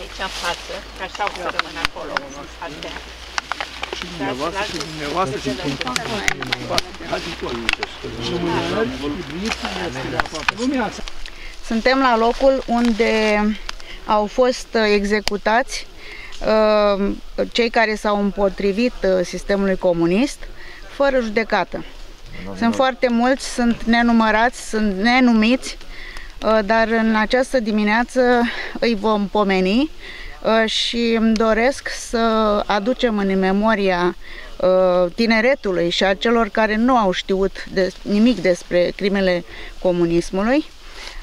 aici în față, că așa o să rămână acolo, astea. Și dumneavoastră, și dumneavoastră, și lumea Suntem la locul unde au fost uh, executați uh, cei care s-au împotrivit uh, sistemului comunist fără judecată. Sunt foarte mulți, sunt nenumărați, sunt nenumiți, dar în această dimineață îi vom pomeni și îmi doresc să aducem în memoria tineretului și a celor care nu au știut de, nimic despre crimele comunismului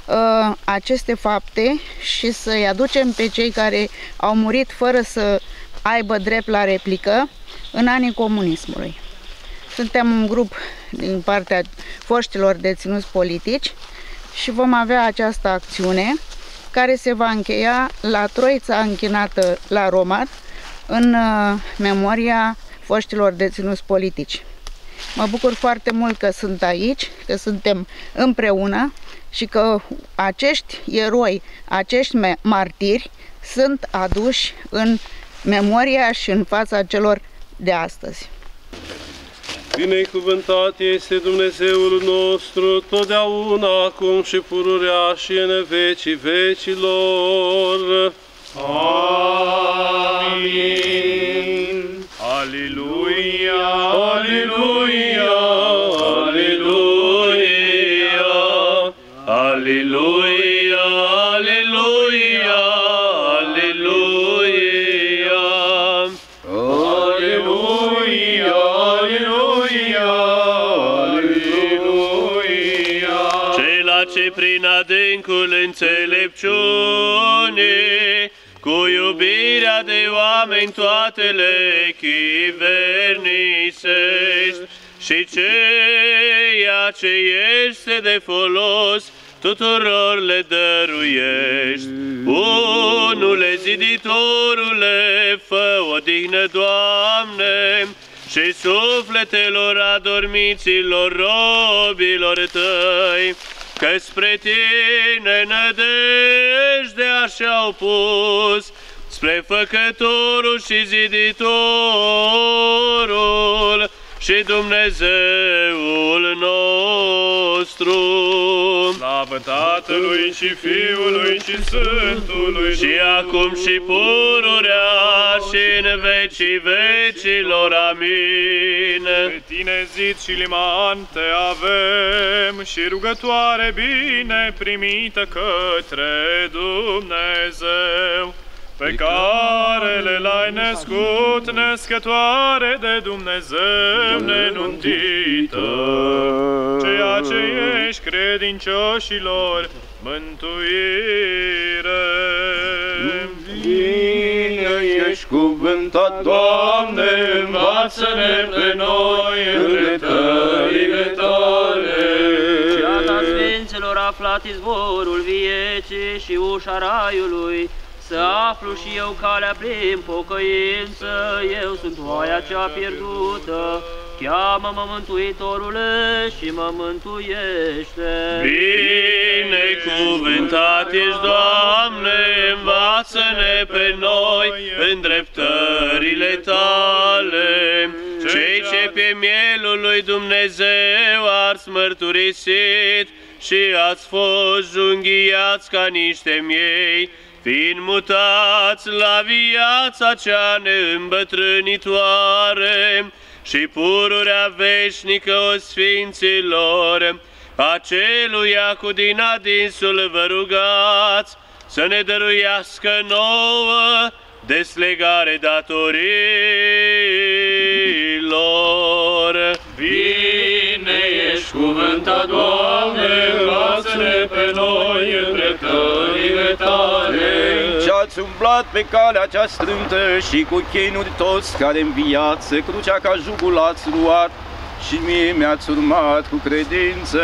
uh, aceste fapte și să-i aducem pe cei care au murit fără să aibă drept la replică în anii comunismului. Suntem un grup din partea foștilor deținuți politici și vom avea această acțiune care se va încheia la Troița închinată la Romat în uh, memoria foștilor deținuți politici. Mă bucur foarte mult că sunt aici, că suntem împreună și că acești eroi, acești martiri sunt aduși în memoria și în fața celor de astăzi. Binecuvântat este Dumnezeul nostru, totdeauna, acum și pururea și în vecii vecilor. Amin. Aleluia, Aleluia, aleluia, iubirea de oameni toate le chivernisești și ceea ce este de folos tuturor le dăruiești. Unule ziditorule, fă odihnă, Doamne, și sufletelor adormiților robilor tăi, că spre tine nădejdea și-au pus, spre făcătorul și ziditorul și Dumnezeul nostru. Slavă Tatălui și Fiului și Sfântului Și acum și pururea și în vecii vecilor. Amin. Pe tine zid și liman te avem și rugătoare bine primită către Dumnezeu, pe care le l-ai născut, născătoare de Dumnezeu nenuntită, ceea ce ești credincioșilor mântuire. Bine ești cuvântat, Doamne, învață-ne pe noi în dreptările Tale. Ceata Sfinților aflat izvorul vieții și ușa raiului, să aflu și eu calea prin pocăință, eu sunt oaia cea pierdută, cheamă-mă Mântuitorule și mă mântuiește. Binecuvântat ești, Doamne, învață-ne pe noi în dreptările Tale. Cei ce pe mielul lui Dumnezeu ați mărturisit și ați fost junghiați ca niște miei, fiind mutați la viața cea neîmbătrânitoare și pururea veșnică o sfinților, aceluia cu din adinsul vă rugați să ne dăruiască nouă deslegare datorilor. Bine ești cuvântat, Doamne, Ce-ați umblat pe calea cea strântă și cu chinuri toți care în viață crucea ca jugul ați luat și mie mi-ați urmat cu credință.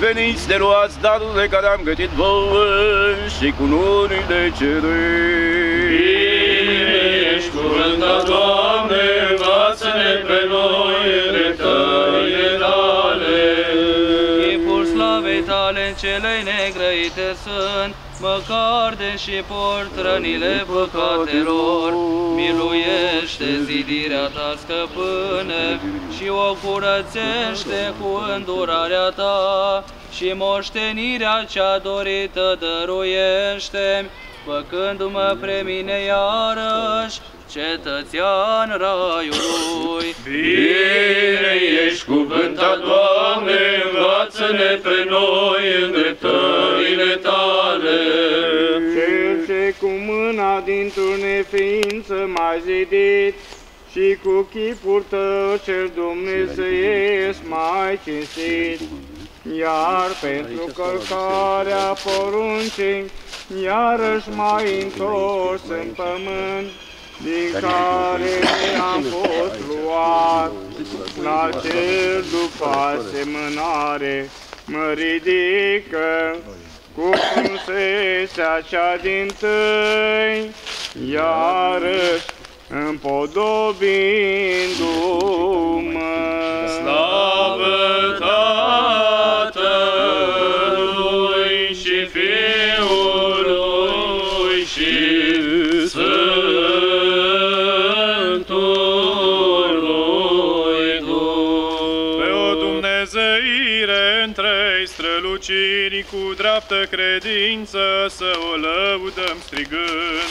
Veniți de luați darurile care am gătit vouă și cu nurile cerui. Bine ești cuvântat, Doamne, învață-ne pe noi în dreptările Tale. Chipul slavei tale celei negrăite sunt, măcar deși port rănile păcatelor, miluiește zidirea ta, scăpâne, și o curățește cu îndurarea ta, și moștenirea cea dorită dăruiește, făcându-mă pre mine iarăși, cetățean raiului. Bine ești cuvântat, Doamne, învață-ne pe noi îndreptările Tale. Cel ce cu mâna dintr-o neființă m-a zidit și cu chipul tău cel dumnezeiesc mai cinstit. Iar pentru călcarea poruncii, iarăși mai întors în pământ, din care am fost luat la cel după asemănare, mă ridică cu frumusețea cea din tâi, iarăși împodobindu-mă. Slavă străluciri cu dreaptă credință să o lăudăm strigând.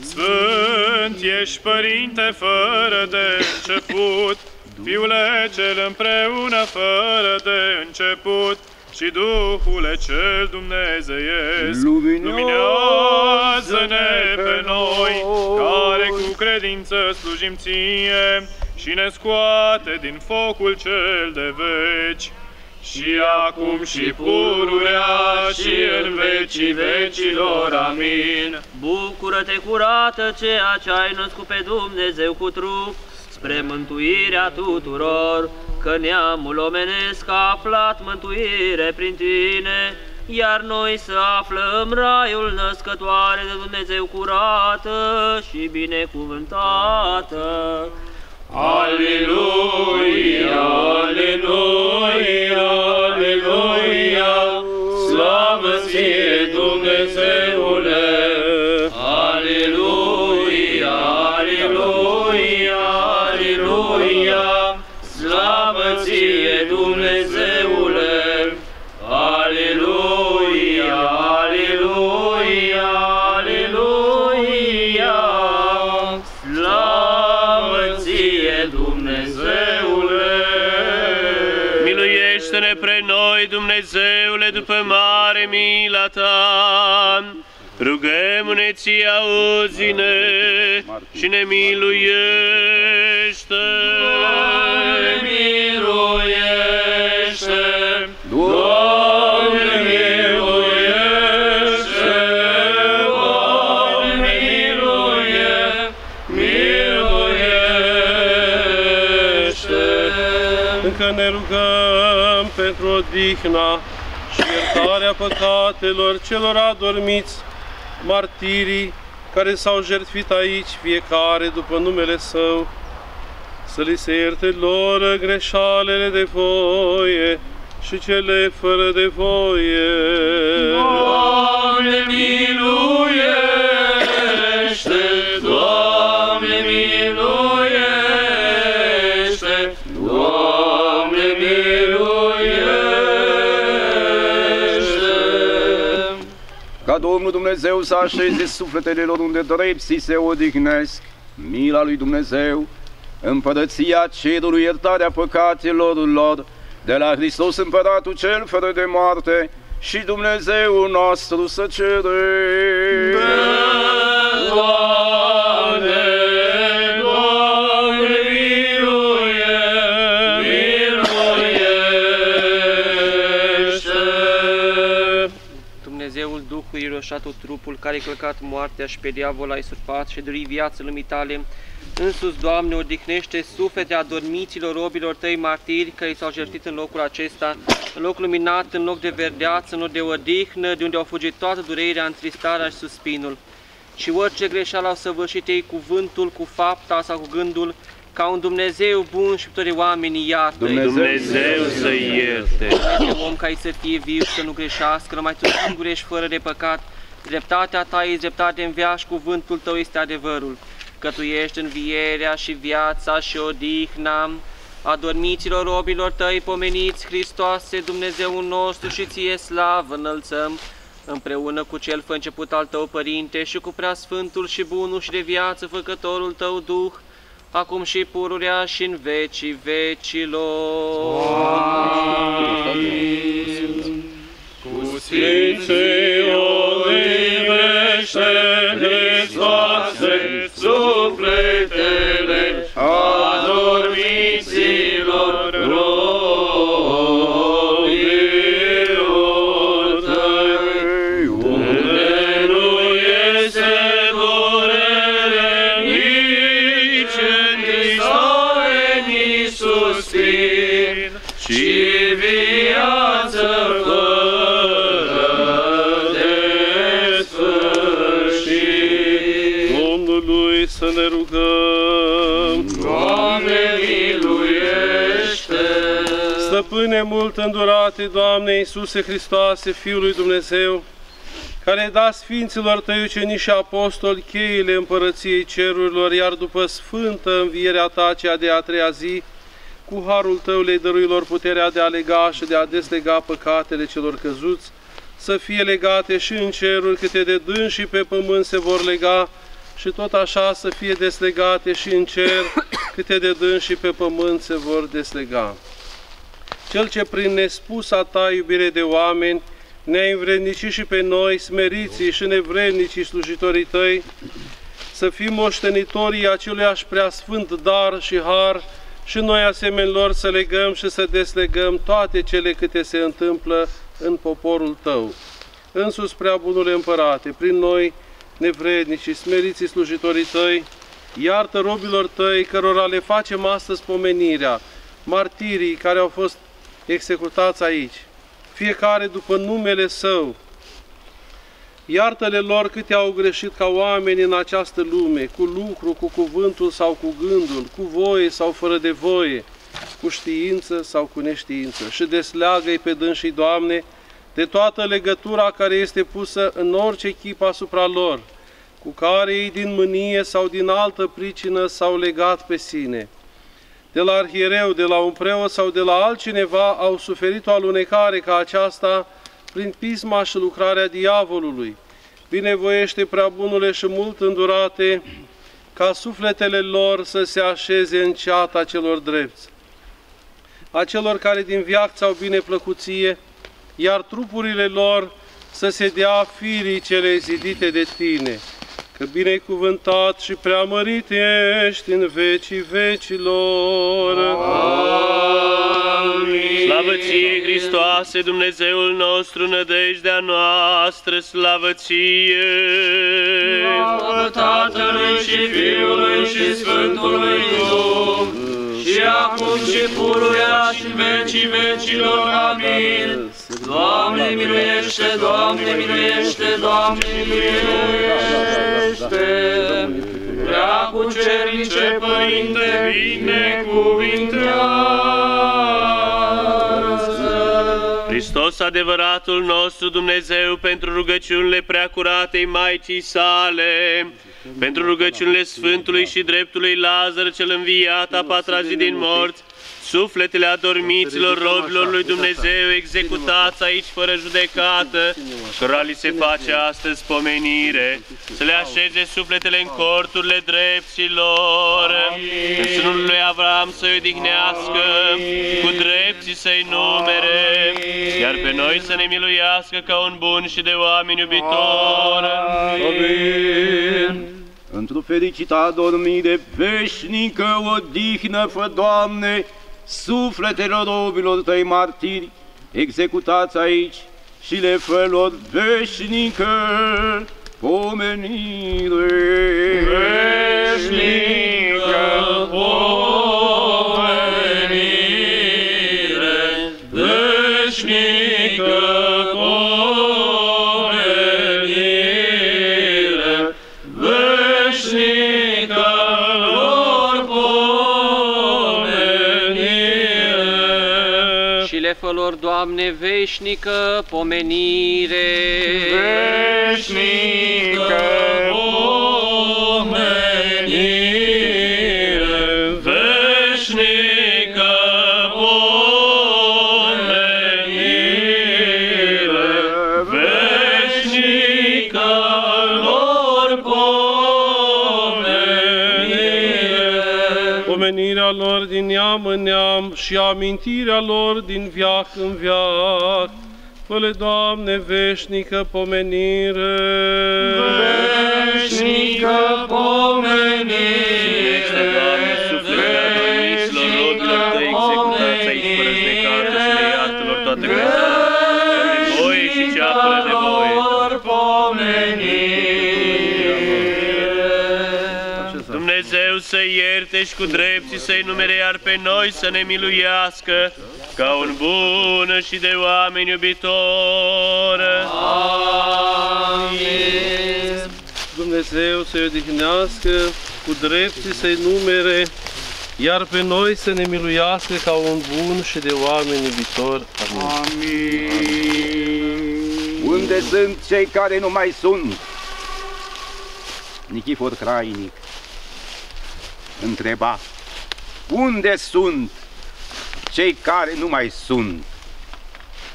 Sfânt ești, Părinte, fără de început, Fiule cel împreună fără de început, și Duhule cel Dumnezeiesc, luminează-ne pe noi, care cu credință slujim ție, și ne scoate din focul cel de veci. Și acum și pururea și în vecii vecilor. Amin. Bucură-te, curată, ceea ce ai născut pe Dumnezeu cu trup, spre mântuirea tuturor, că neamul omenesc a aflat mântuire prin tine, iar noi să aflăm raiul născătoare de Dumnezeu curată și binecuvântată. Aleluia, aleluia, aleluia, slavă ție Dumnezeule. Aleluia, aleluia, aleluia, slavă ție Dumnezeule. Rugăm-ne ție, auzi-ne și ne miluiește. Doamne, miluiește! Doamne, miluiește! Doamne, miluie- miluiește! Încă ne rugăm pentru odihna și iertarea păcatelor celor adormiți, martirii care s-au jertfit aici, fiecare după numele Său, să li se ierte lor greșalele de voie și cele fără de voie. Doamne, miluiește! Dumnezeu să așeze sufletele lor unde drepții se odihnesc, mila lui Dumnezeu, împărăția cerului, iertarea păcatelor lor, de la Hristos Împăratul cel fără de moarte și Dumnezeu nostru să cerem. Duhului roșatul trupul care ai călcat moartea și pe diavol ai surpat și dori viață lumii tale. Însus, Doamne, odihnește suflete adormiților robilor tăi martiri care s-au jertit în locul acesta, în loc luminat, în loc de verdeață, în loc de odihnă, de unde au fugit toată durerea, întristarea și suspinul. Și orice greșeală au săvârșit ei cuvântul, cu fapta sau cu gândul, ca un Dumnezeu bun și toți oamenii iartă Dumnezeu să-i ierte. Dumnezeu om ca să fie viu, să nu greșească, numai tu singur ești fără de păcat, Dreptatea ta este dreptate în viață și cuvântul tău este adevărul, că tu ești învierea și viața și odihna. Adormiților robilor tăi pomeniți, Hristoase, Dumnezeul nostru și ție slavă înălțăm, împreună cu cel fă început al tău, Părinte, și cu preasfântul și bunul și de viață făcătorul tău Duh, acum și pururea și în vecii vecilor. Cu Sfinții olivește Hristoase sufletele Stăpâne mult îndurate, Doamne Iisuse Hristoase, Fiul lui Dumnezeu, care ai dat Sfinților Tăi ucenici și apostoli cheile împărăției cerurilor, iar după sfântă învierea Ta cea de a treia zi, cu harul Tău le dăruilor puterea de a lega și de a deslega păcatele celor căzuți, să fie legate și în ceruri câte de dâns și pe pământ se vor lega, și tot așa să fie deslegate și în cer câte de dâns și pe pământ se vor deslega. Cel ce prin nespusa ta iubire de oameni ne-a învrednicit și pe noi, smeriții și nevrednicii slujitorii tăi, să fim moștenitorii aceluiași preasfânt dar și har și noi asemenilor să legăm și să deslegăm toate cele câte se întâmplă în poporul tău. Însus prea bunule împărate, prin noi, nevrednicii, smeriții slujitorii tăi, iartă robilor tăi, cărora le facem astăzi pomenirea, martirii care au fost executați aici, fiecare după numele său. Iartă-le lor câte au greșit ca oameni în această lume, cu lucru, cu cuvântul sau cu gândul, cu voie sau fără de voie, cu știință sau cu neștiință. Și desleagă-i pe dânsii, Doamne, de toată legătura care este pusă în orice chip asupra lor, cu care ei din mânie sau din altă pricină s-au legat pe sine. De la arhiereu, de la un preot sau de la altcineva au suferit o alunecare ca aceasta prin pisma și lucrarea diavolului. Binevoiește prea bunule și mult îndurate ca sufletele lor să se așeze în ceata celor drepți. A celor care din viață au bine plăcuție, iar trupurile lor să se dea firii cele zidite de tine, că binecuvântat și preamărit ești în vecii vecilor. Amin. Slavă ție, Hristoase, Dumnezeul nostru, nădejdea noastră, slavă ție! Slavă Tatălui și Fiului și Sfântului Duh, și acum și pururea și în vecii vecilor. Amin. Doamne, miluiește, Doamne, miluiește, Doamne, miluiește. Prea cu cernice, Părinte, binecuvintează. Hristos, adevăratul nostru Dumnezeu, pentru rugăciunile preacuratei Maicii sale, pentru rugăciunile Sfântului și Dreptului Lazar cel înviat a patra zi din morți, sufletele adormiților robilor lui Dumnezeu executați aici fără judecată, cărora li se face astăzi pomenire, să le așeze sufletele în corturile dreptilor, în sânul lui Avram să-i odihnească, cu drepții să-i numere, iar pe noi să ne miluiască ca un bun și de oameni iubitor. Amin. Într-o fericită adormire veșnică odihnă fă, Doamne, sufletelor robilor tăi martiri, executați aici și le fă lor veșnică pomenire. Veșnică pomenire, veșnică jertfelor, Doamne, veșnică pomenire. Veșnică pomenire, veșnică pomenire, veșnică lor pomenire. Pomenirea lor din neam în neam și amintirea lor din viac în viac. Fă-le, Doamne, veșnică pomenire. Veșnică pomenire, ierte și cu drepții să-i numere, iar pe noi să ne miluiască, ca un bun și de oameni iubitor. Amin. Dumnezeu să-i odihnească, cu drepții să-i numere, iar pe noi să ne miluiască ca un bun și de oameni iubitor. Amin. Unde sunt cei care nu mai sunt? Nichifor Crainic întreba, unde sunt cei care nu mai sunt?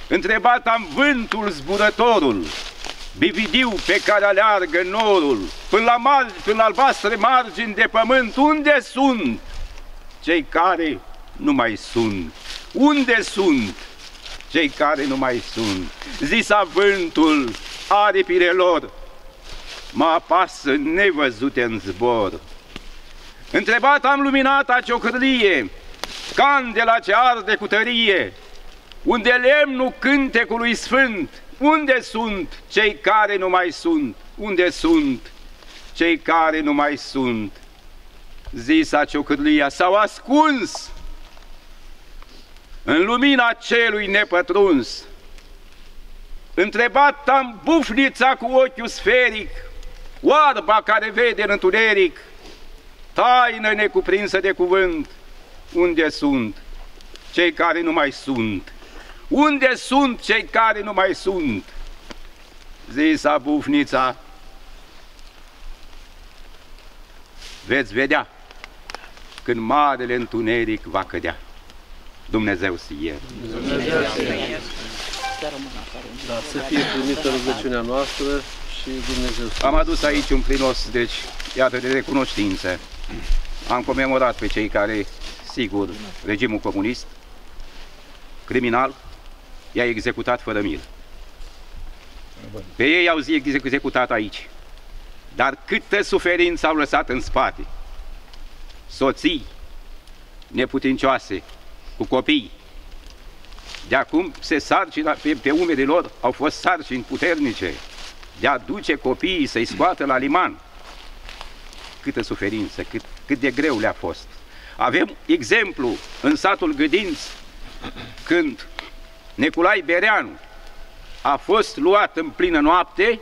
Întrebat am vântul zburătorul, bividiu pe care aleargă norul, până la, mar, până la albastre margini de pământ, unde sunt cei care nu mai sunt? Unde sunt cei care nu mai sunt? Zisa vântul aripile lor, mă apasă nevăzute în zbor. Întrebat am luminata ciocârlie, candela ce arde cu tărie, unde lemnul cântecului sfânt, unde sunt cei care nu mai sunt? Unde sunt cei care nu mai sunt? Zisa ciocârlia, s-au ascuns în lumina celui nepătruns. Întrebat am bufnița cu ochiul sferic, oarba care vede în întuneric, taină necuprinsă de cuvânt, unde sunt cei care nu mai sunt? Unde sunt cei care nu mai sunt? Zisa bufnița, veți vedea când marele întuneric va cădea. Dumnezeu să ierte. Da, să fie primită rugăciunea noastră și Dumnezeu să Am adus aici un prinos, deci, iată, de recunoștință. Am comemorat pe cei care, sigur, regimul comunist, criminal, i-a executat fără milă. Pe ei au zi executat aici. Dar câtă suferință au lăsat în spate. Soții neputincioase, cu copii. De acum se sarcina pe, pe umerii lor au fost sarcini puternice de a duce copiii să-i scoată la liman. Câtă suferință, cât, cât de greu le-a fost. Avem exemplu în satul Gâdinț, când Neculai Bereanu a fost luat în plină noapte,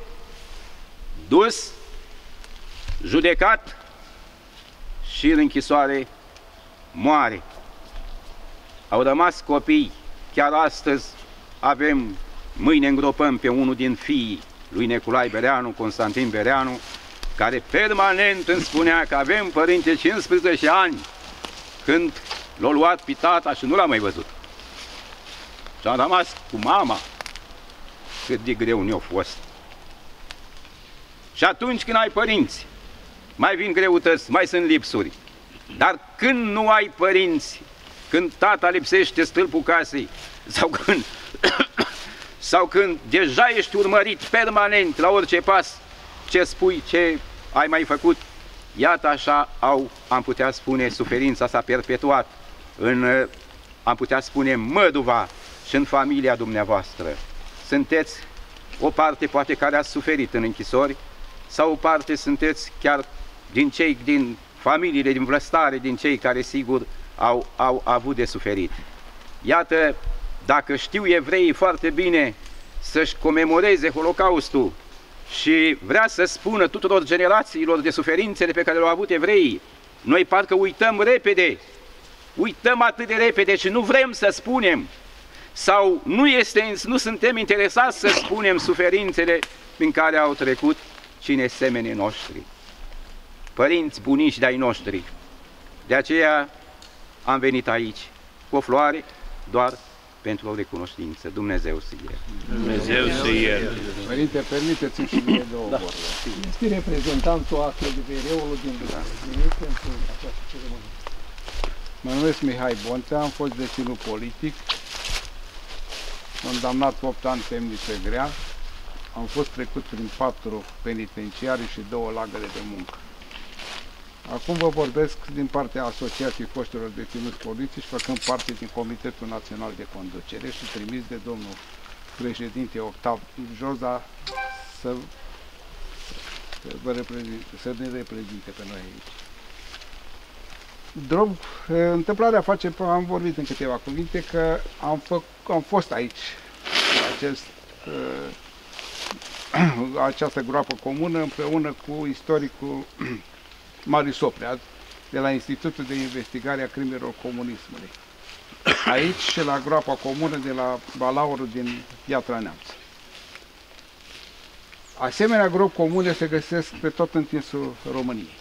dus, judecat și în închisoare moare. Au rămas copii, chiar astăzi avem, mâine îngropăm pe unul din fiii lui Neculai Bereanu, Constantin Bereanu, care permanent îmi spunea că avem părinte 15 ani când l-a luat pe tata și nu l-a mai văzut. Și am rămas cu mama cât de greu ne-a fost. Și atunci când ai părinți, mai vin greutăți, mai sunt lipsuri. Dar când nu ai părinți, când tata lipsește stâlpul casei, sau când, sau când deja ești urmărit permanent la orice pas, ce spui, ce ai mai făcut, iată așa au, am putea spune, suferința s-a perpetuat în, am putea spune, măduva și în familia dumneavoastră. Sunteți o parte poate care ați suferit în închisori sau o parte sunteți chiar din cei din familiile, din vlăstare, din cei care sigur au, au avut de suferit. Iată, dacă știu evreii foarte bine să-și comemoreze Holocaustul și vrea să spună tuturor generațiilor de suferințele pe care le-au avut evreii, noi parcă uităm repede, uităm atât de repede și nu vrem să spunem sau nu, este, nu suntem interesați să spunem suferințele prin care au trecut cine semenii noștri, părinți bunici de-ai noștri. De aceea am venit aici cu o floare doar pentru o recunoștință. Dumnezeu să ierte. Dumnezeu să ierte. Părinte, permiteți-mi și mie două da. vorbe. Este reprezentantul ACDVR-ului din da. pentru această ceremonie. Mă numesc Mihai Bontea, am fost deținut politic, condamnat 8 ani temniță grea, am fost trecut prin patru penitenciare și două lagăre de muncă. Acum vă vorbesc din partea Asociației Foștilor Deținuți Polițiști, făcând parte din Comitetul Național de Conducere și trimis de domnul președinte Octav Joza să, vă reprezinte, să ne reprezinte pe noi aici. Drob, întâmplarea face, am vorbit în câteva cuvinte, că am, fă, am fost aici, acest, această groapă comună, împreună cu istoricul Marius Oprea, de la Institutul de Investigare a Crimelor Comunismului. Aici și la groapa comună de la Balaurul din Piatra Neamț. Asemenea gropi comune se găsesc pe tot întinsul României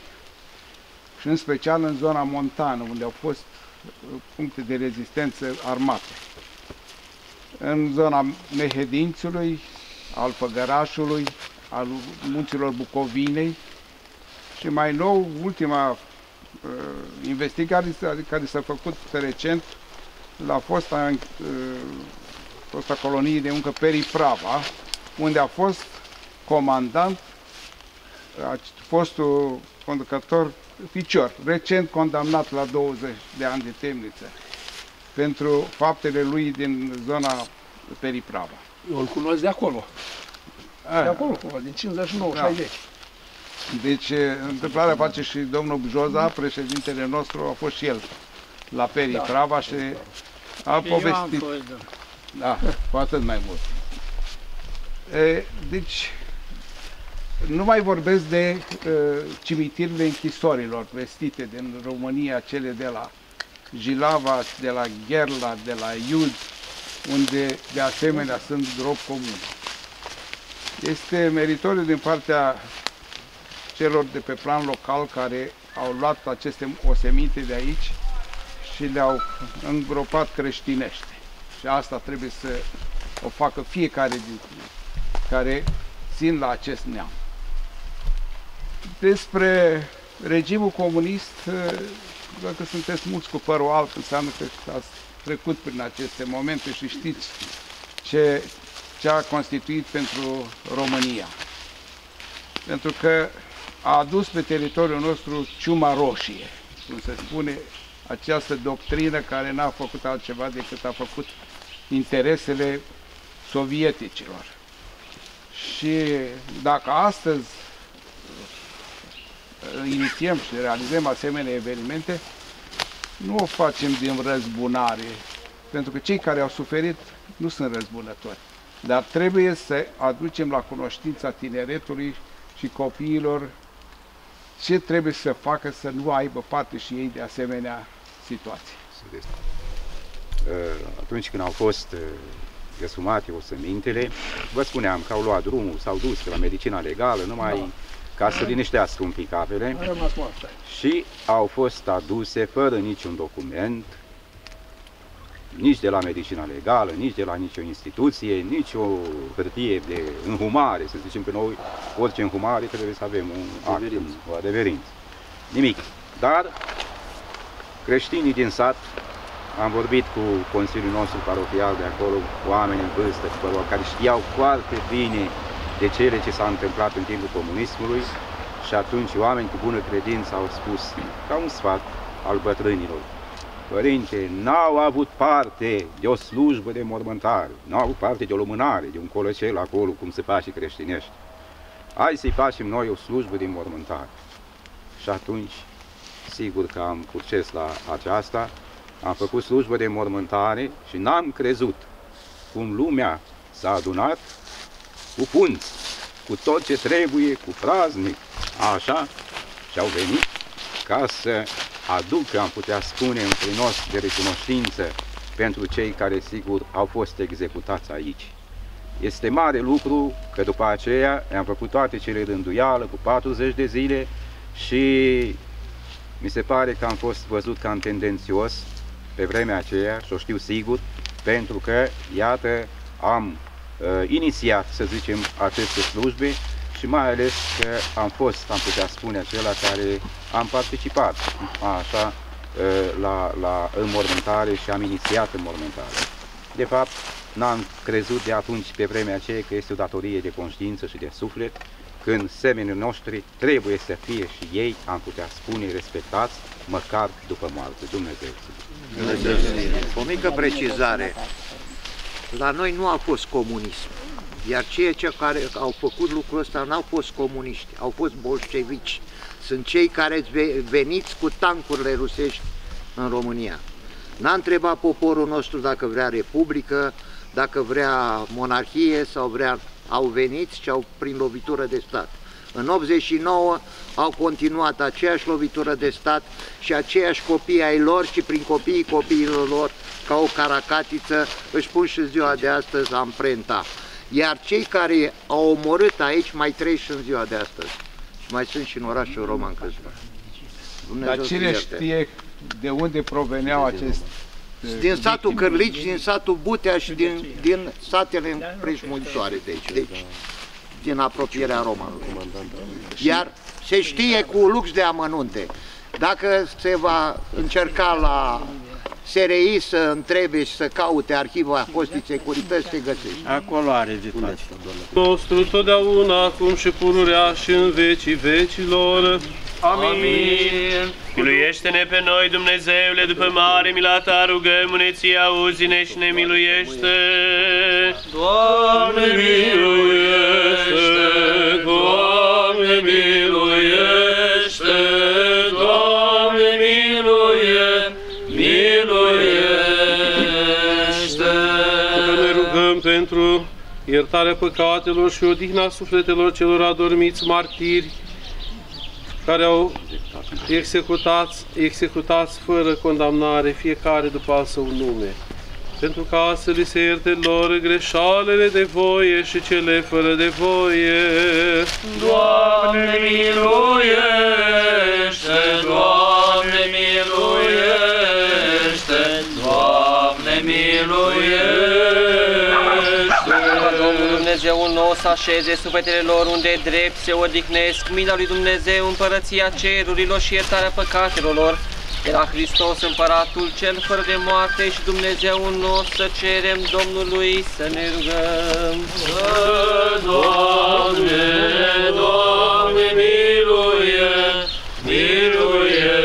și în special în zona montană, unde au fost uh, puncte de rezistență armate. În zona Mehedințului, al Făgărașului, al munților Bucovinei, și mai nou, ultima uh, investigare care s-a făcut recent la fosta, uh, fosta colonie de muncă Periprava, unde a fost comandant a fostul conducător Picior, recent condamnat la 20 de ani de temniță pentru faptele lui din zona Periprava. Eu îl cunosc de acolo. A, de acolo, din 59-60. Da. Deci, întâmplarea face și domnul Joza, președintele nostru, a fost și el la Periprava da. și a și povestit. Fost, da. da, cu atât mai mult. E, deci, nu mai vorbesc de uh, cimitirile închisorilor vestite din România, cele de la Jilava, de la Gherla, de la Iud, unde de asemenea sunt drop comune. Este meritoriu din partea celor de pe plan local care au luat aceste oseminte de aici și le-au îngropat creștinește. Și asta trebuie să o facă fiecare dintre care țin la acest neam. Despre regimul comunist, dacă sunteți mulți cu părul alb, înseamnă că ați trecut prin aceste momente și știți ce, ce a constituit pentru România. Pentru că a adus pe teritoriul nostru ciuma roșie, cum se spune, această doctrină care n-a făcut altceva decât a făcut interesele sovieticilor. Și dacă astăzi uh, inițiem și realizăm asemenea evenimente, nu o facem din răzbunare, pentru că cei care au suferit nu sunt răzbunători. Dar trebuie să aducem la cunoștința tineretului și copiilor ce trebuie să facă să nu aibă parte și ei de asemenea situații. Uh, atunci când au fost uh, resumate osemintele, vă spuneam că au luat drumul, s-au dus la medicina legală, numai da. ca să liniștească un pic apele și au fost aduse fără niciun document, nici de la medicina legală, nici de la nicio instituție, nici o hârtie de înhumare, să zicem că noi, orice înhumare trebuie să avem un act, o adeverință. Nimic. Dar creștinii din sat, am vorbit cu Consiliul nostru parohial de acolo, oameni în vârstă, care știau foarte bine de cele ce s-a întâmplat în timpul comunismului și atunci oameni cu bună credință au spus, ca un sfat al bătrânilor, Părinte, n-au avut parte de o slujbă de mormântare, n-au avut parte de o lumânare, de un colăcel acolo, cum se face creștinești. Hai să-i facem noi o slujbă de mormântare. Și atunci, sigur că am proces la aceasta, am făcut slujbă de mormântare și n-am crezut cum lumea s-a adunat cu punți, cu tot ce trebuie, cu praznic, așa, și au venit ca să aducă, am putea spune, un prinos de recunoștință pentru cei care, sigur, au fost executați aici. Este mare lucru că după aceea am făcut toate cele rânduială cu 40 de zile și mi se pare că am fost văzut cam tendențios pe vremea aceea și o știu sigur, pentru că, iată, am uh, inițiat, să zicem, aceste slujbe și mai ales că am fost, am putea spune, acela care am participat așa uh, la, la înmormântare și am inițiat înmormântare. De fapt, n-am crezut de atunci pe vremea aceea că este o datorie de conștiință și de suflet, când semenii noștri trebuie să fie și ei, am putea spune, respectați, măcar după moarte. Dumnezeu O mică precizare. La noi nu a fost comunism. Iar cei ce care au făcut lucrul ăsta n-au fost comuniști, au fost bolșevici. Sunt cei care veniți cu tancurile rusești în România. N-a întrebat poporul nostru dacă vrea republică, dacă vrea monarhie sau vrea... Au venit și au prin lovitură de stat. În 89 au continuat aceeași lovitură de stat și aceiași copii ai lor și prin copiii copiilor lor, ca o caracatiță, își pun și ziua de astăzi amprenta. Iar cei care au omorât aici mai trăiesc și în ziua de astăzi. Și mai sunt și în orașul Roman câțiva. Dar cine știe de unde proveneau acest din satul Cărlici, din satul Butea și din, din satele împrejmuitoare de aici, deci din apropierea Romanului. Iar se știe cu lux de amănunte. Dacă se va încerca la SRI să întrebe și să caute arhiva fostei securități, se găsește. Acolo are viață. Nostru totdeauna, acum și pururea și în vecii vecilor. Amin. Miluiește-ne pe noi, Dumnezeule, după mare mila ta rugăm, uneții auzi-ne și ne miluiește. Doamne, miluiește! Doamne, miluiește! Doamne, miluie, iertarea păcatelor și odihna sufletelor celor adormiți martiri, care au executați, executați fără condamnare, fiecare după al său nume, pentru ca să li se ierte lor greșalele de voie și cele fără de voie. Doamne, miluiește! Doamne, Dumnezeu nou să așeze sufletele lor unde e drept se odihnesc, mila lui Dumnezeu, împărăția cerurilor și iertarea păcatelor lor, de la Hristos împăratul cel fără de moarte și Dumnezeu nostru să cerem Domnului să ne rugăm. Doamne, Doamne, miluie, miluiește!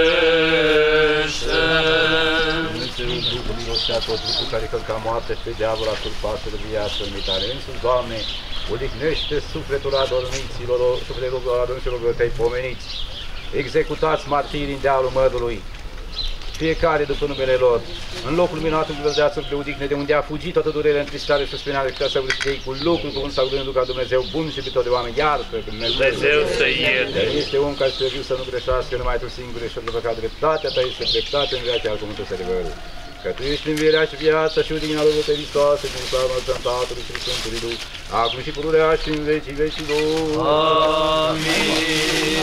Dumnezeu, Duhul miloseat, tot trupul care călca moarte și pe diavol a surpat să viață în mitare. Însuși, Doamne, odihnește sufletul adormiților, sufletul adormiților tăi pomeniți, executați martirii în dealul mădului, fiecare după numele lor, în locul minunat în viață de odihne, de unde a fugit toată durerea, întristare și suspinare, ca să vârstei cu lucrul cuvânt sau gândul ca Dumnezeu bun și iubitor de oameni, iartă Dumnezeu. Dumnezeu să ierte. Este om care să viu să nu greșească, numai tu singur ești de păcat dreptatea ta este dreptate în viața al cuvântul să adevărul. Că tu ești învierea și viața și udina lui Te Hristos, din slavă al Tatălui și Sfântului Duh, acum și pururea și în vecii vecilor. Amin.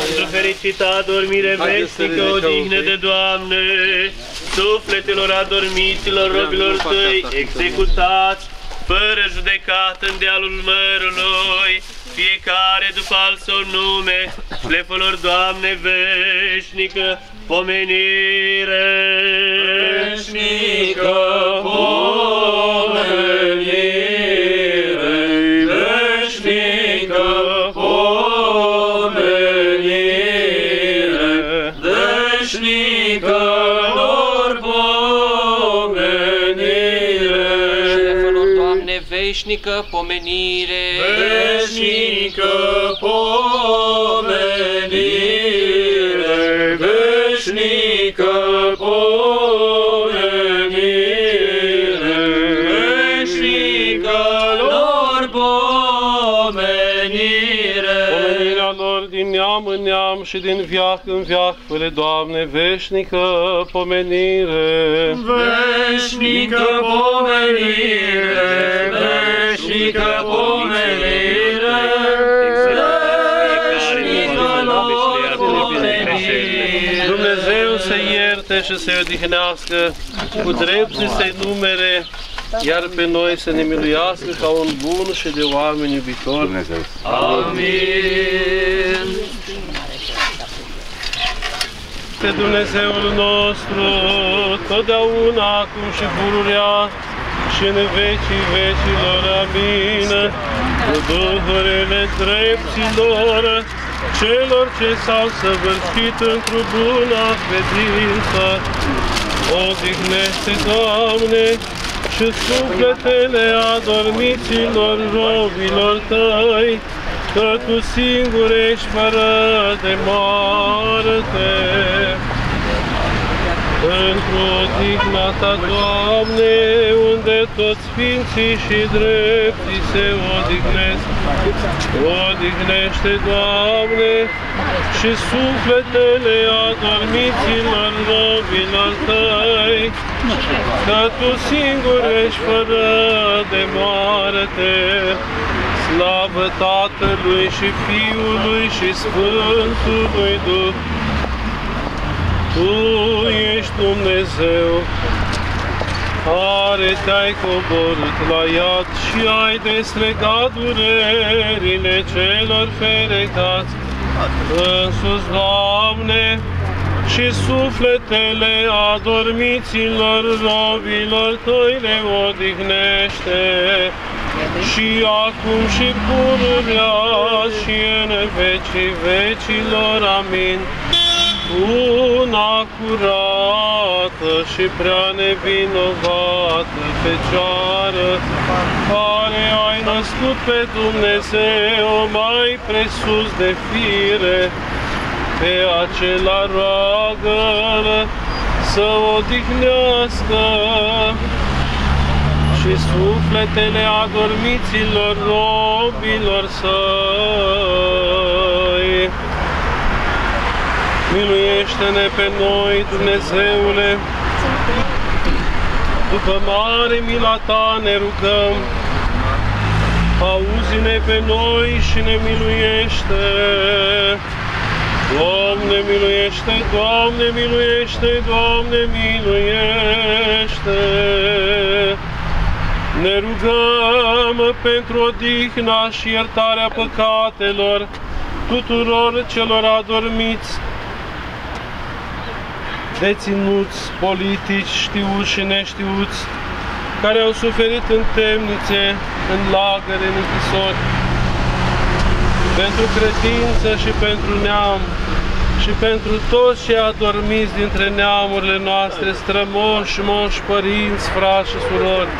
Pentru fericită adormire veșnică, odihnă de Doamne, sufletelor adormiților robilor Tăi, executați, fără judecat în dealul mărului, fiecare după al său nume, șlefolor Doamne veșnică, pomenire. Veșnică pomenire, veșnică pomenire, veșnică lor pomenire. Șlefelor, Doamne, veșnică pomenire. Veșnică pomenire, veșnică pomenire, veșnică lor pomenire. Pomenirea lor din neam în neam și din viac în viac, fără Doamne, veșnică pomenire. Veșnică pomenire, veșnică pomenire, să ierte și să-i odihnească, cu drept să-i numere, iar pe noi să ne miluiască ca un bun și de oameni iubitor. Dumnezeu. Amin. Pe Dumnezeul nostru, totdeauna, acum și pururea, și în vecii vecilor, amin. Cu duhurile dreptilor, celor ce s-au săvârșit într-o bună credință, odihnește, Doamne, și sufletele adormiților robilor Tăi, că Tu singur ești fără de moarte. Într-o odihna Ta, Doamne, unde toți sfinții și dreptii se odihnesc, odihnește, Doamne, și sufletele adormiților robilor Tăi, că Tu singur ești fără de moarte. Slavă Tatălui și Fiului și Sfântului Duh, tu ești Dumnezeu, care te-ai coborât la iad și ai deslegat durerile celor ferecați. Însus, Doamne, și sufletele adormiților robilor Tăi le odihnește, și acum și pururea și în vecii vecilor. Amin una curată și prea nevinovată Fecioară, care ai născut pe Dumnezeu mai presus de fire, pe acela roagă să odihnească și sufletele adormiților robilor săi. Miluiește-ne pe noi, Dumnezeule, după mare mila Ta ne rugăm, auzi-ne pe noi și ne miluiește. Doamne, miluiește, Doamne, miluiește, Doamne, miluiește. Ne rugăm pentru odihna și iertarea păcatelor tuturor celor adormiți, deținuți, politici, știuți și neștiuți, care au suferit în temnițe, în lagăre, în închisori, pentru credință și pentru neam, și pentru toți cei adormiți dintre neamurile noastre, strămoși, moși, părinți, frați și surori,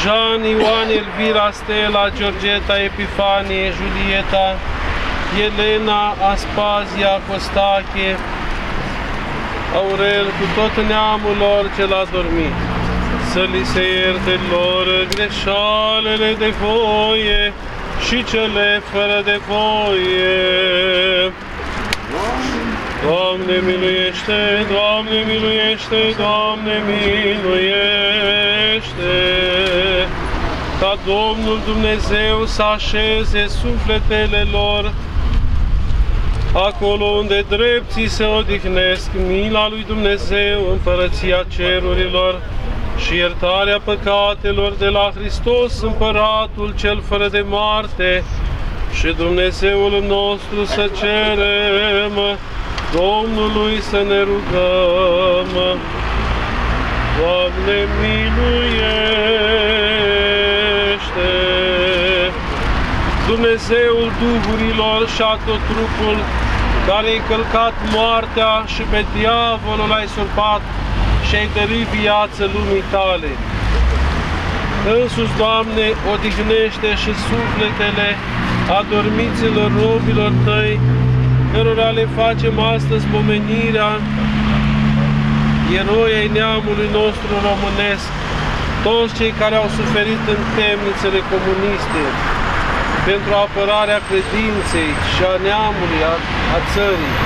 Jean, Ioan, Elvira, Stella, Georgeta, Epifanie, Julieta, Elena, Aspazia, Costache, Aurel, cu tot neamul lor cel adormit, să li se ierte lor greșalele de voie și cele fără de voie. Doamne miluiește, Doamne miluiește, Doamne miluiește. Ca Domnul Dumnezeu să așeze sufletele lor acolo unde drepții se odihnesc, mila lui Dumnezeu, împărăția cerurilor și iertarea păcatelor de la Hristos, Împăratul cel fără de moarte, și Dumnezeul nostru să cerem, Domnului să ne rugăm. Doamne, miluiește! Dumnezeul Duhurilor și a tot trupul, care ai călcat moartea și pe diavolul ai surpat și ai dărit viață lumii tale. Însuși, Doamne, odihnește și sufletele adormiților robilor Tăi, cărora le facem astăzi pomenirea eroiei neamului nostru românesc, toți cei care au suferit în temnițele comuniste, pentru apărarea credinței și a neamului, a, a țării,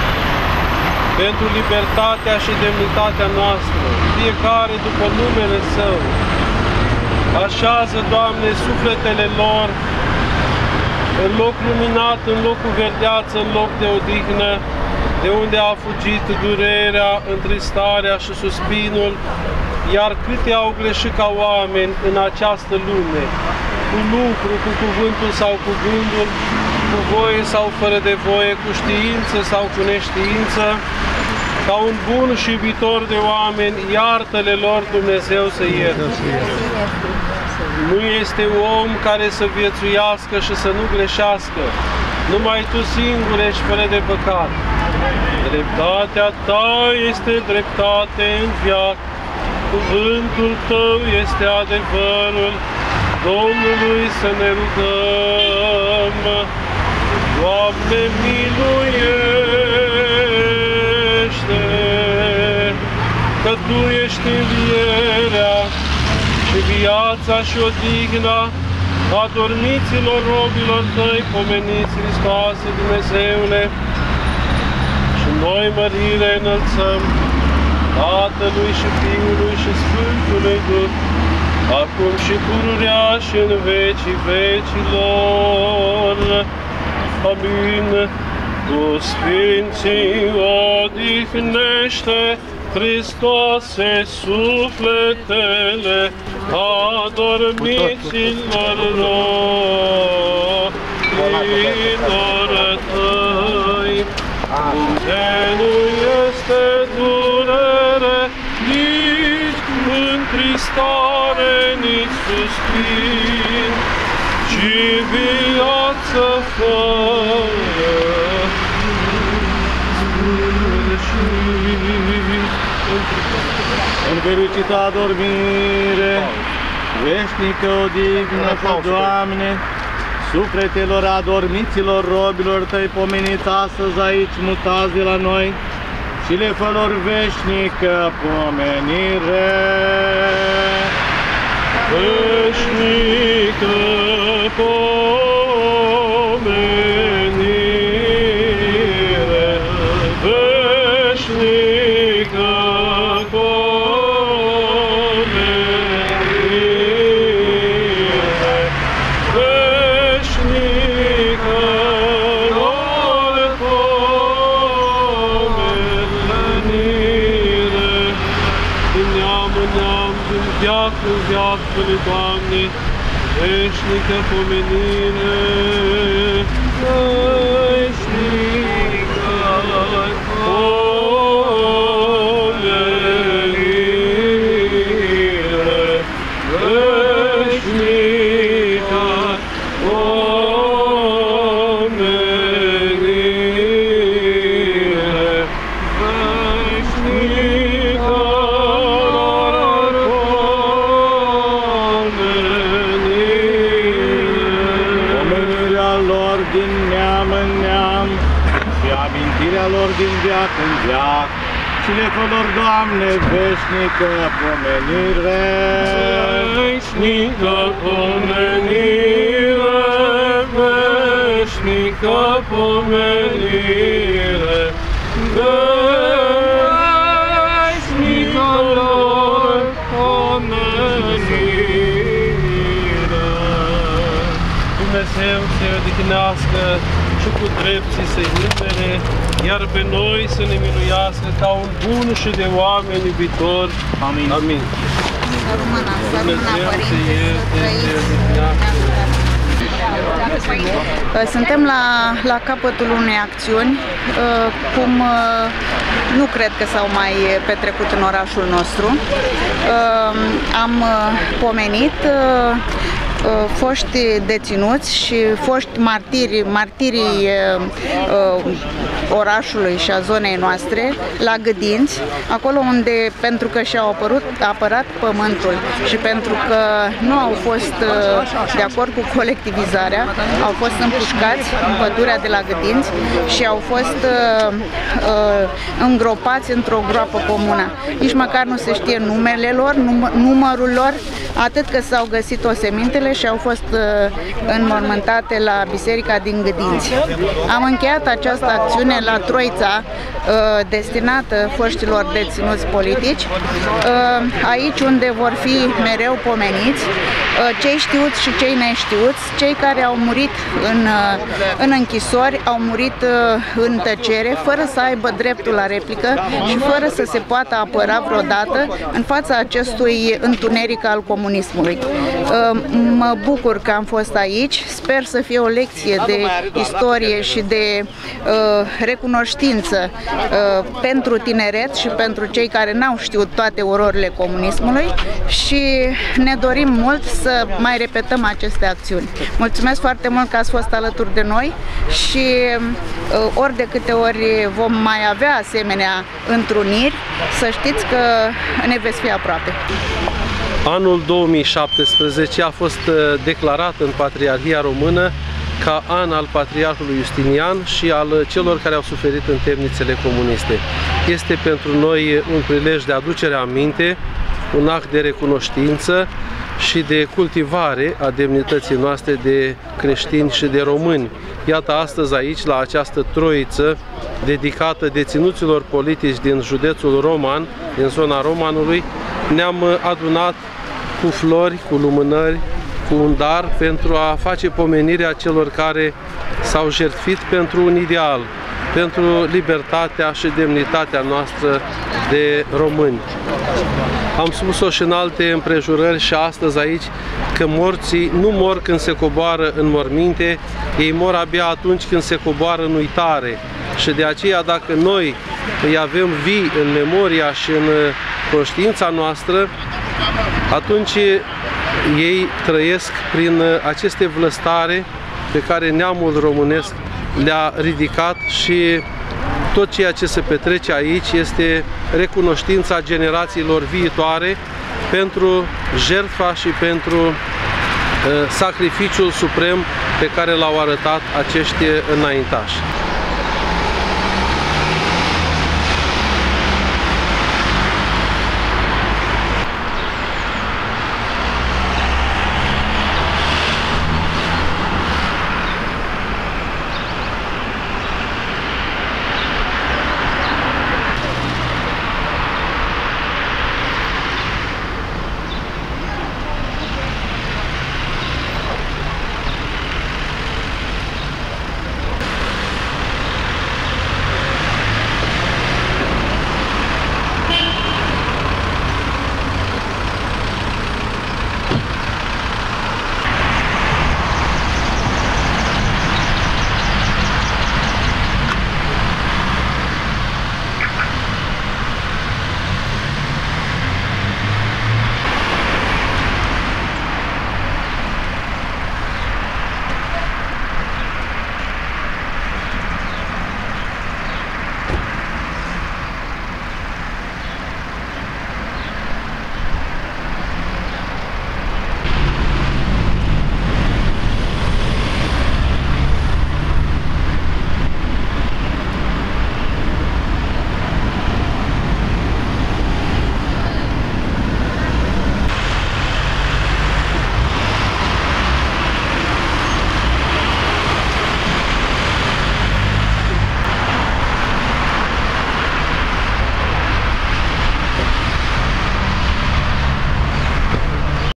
pentru libertatea și demnitatea noastră, fiecare după numele Său. Așează, Doamne, sufletele lor în loc luminat, în locul verdeață, în loc de odihnă, de unde a fugit durerea, întristarea și suspinul, iar câte au greșit ca oameni în această lume, cu lucru, cu cuvântul sau cu gândul, cu voie sau fără de voie, cu știință sau cu neștiință, ca un bun și iubitor de oameni, iartă-le lor Dumnezeu să ierte. Nu este om care să viețuiască și să nu greșească, numai Tu singur ești fără de păcat. Dreptatea Ta este dreptate în viață, cuvântul Tău este adevărul, Domnului să ne rugăm. Doamne, miluiește, că Tu ești învierea și viața și odihna adormiților robilor Tăi, pomeniți Hristoase Dumnezeule, și noi mărire înălțăm Tatălui și Fiului și Sfântului Duh, acum și pururea și în vecii vecilor. Amin. Cu Sfinții odihnește Hristoase sufletele adormiților robilor tăi, unde nu este durere, nici întristare, nici suspin, ci viață fără În fericită dormire, veșnică odihnă, fă, Doamne, sufletelor adormiților robilor Tăi pomeniți astăzi aici mutați de la noi și le fă lor veșnică pomenire. Veșnică pomenire, veșnică pomenire, veșnică amintirea lor din viac în viac și le fă lor, Doamne, veșnică pomenire. Veșnică pomenire, veșnică pomenire, veșnică lor pomenire. Dumnezeu să-i odihnească și cu drepții să-i numere, iar pe noi să ne minuiască ca un bun și de oameni iubitor. Amin. Amin. Dumnezeu să ierte, să odihnească. Suntem la, la capătul unei acțiuni, uh, cum uh, nu cred că s-au mai petrecut în orașul nostru. Uh, Am uh, pomenit uh, uh, foști deținuți și foști martiri, martirii uh, uh, orașului și a zonei noastre, la Gâdinți, acolo unde, pentru că și-au apărut, apărat pământul și pentru că nu au fost uh, de acord cu colectivizarea, au fost împușcați în pădurea de la Gâdinți și au fost uh, uh, îngropați într-o groapă comună. Nici măcar nu se știe numele lor, num- numărul lor, atât că s-au găsit osemintele și au fost uh, înmormântate la biserica din Gâdinți. Am încheiat această acțiune la Troița, uh, destinată foștilor deținuți politici, uh, aici unde vor fi mereu pomeniți cei știuți și cei neștiuți, cei care au murit în, în închisori, au murit în tăcere, fără să aibă dreptul la replică și fără să se poată apăra vreodată în fața acestui întuneric al comunismului. Mă bucur că am fost aici, sper să fie o lecție de istorie și de uh, recunoștință uh, pentru tineret și pentru cei care n-au știut toate ororile comunismului și ne dorim mult să mai repetăm aceste acțiuni. Mulțumesc foarte mult că ați fost alături de noi și uh, ori de câte ori vom mai avea asemenea întruniri, să știți că ne veți fi aproape. Anul 2017 a fost uh, declarat în Patriarhia Română ca an al Patriarhului Justinian și al celor care au suferit în temnițele comuniste. Este pentru noi un prilej de aducere aminte, un act de recunoștință și de cultivare a demnității noastre de creștini și de români. Iată astăzi aici, la această troiță dedicată deținuților politici din județul Roman, din zona Romanului, ne-am adunat cu flori, cu lumânări, cu un dar pentru a face pomenirea celor care s-au jertfit pentru un ideal, pentru libertatea și demnitatea noastră de români. Am spus-o și în alte împrejurări și astăzi aici că morții nu mor când se coboară în morminte, ei mor abia atunci când se coboară în uitare. Și de aceea dacă noi îi avem vii în memoria și în conștiința noastră, atunci ei trăiesc prin aceste vlăstare pe care neamul românesc le-a ridicat și tot ceea ce se petrece aici este recunoștința generațiilor viitoare pentru jertfa și pentru uh, sacrificiul suprem pe care l-au arătat acești înaintași.